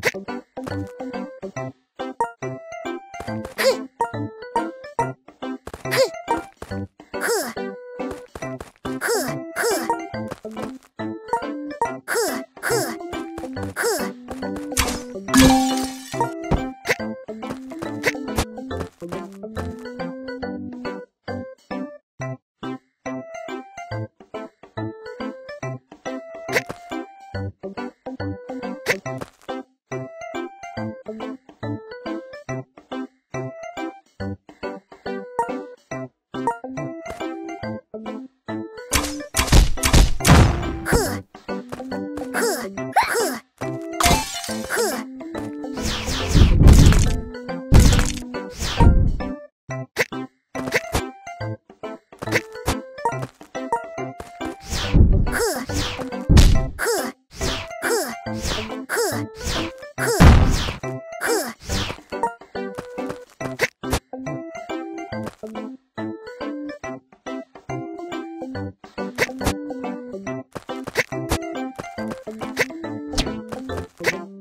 呵，呵，呵。